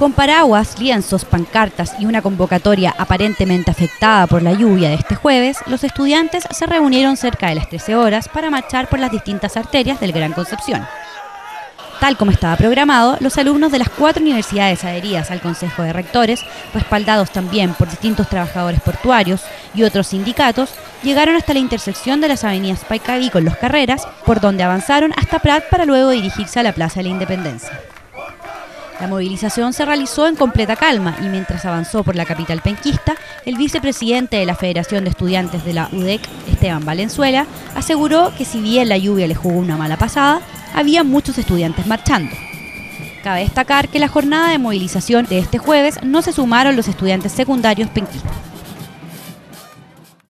Con paraguas, lienzos, pancartas y una convocatoria aparentemente afectada por la lluvia de este jueves, los estudiantes se reunieron cerca de las 13 horas para marchar por las distintas arterias del Gran Concepción. Tal como estaba programado, los alumnos de las cuatro universidades adheridas al Consejo de Rectores, respaldados también por distintos trabajadores portuarios y otros sindicatos, llegaron hasta la intersección de las avenidas Paicaví con Los Carreras, por donde avanzaron hasta Prat para luego dirigirse a la Plaza de la Independencia. La movilización se realizó en completa calma y mientras avanzó por la capital penquista, el vicepresidente de la Federación de Estudiantes de la UDEC, Esteban Valenzuela, aseguró que si bien la lluvia le jugó una mala pasada, había muchos estudiantes marchando. Cabe destacar que la jornada de movilización de este jueves no se sumaron los estudiantes secundarios penquistas.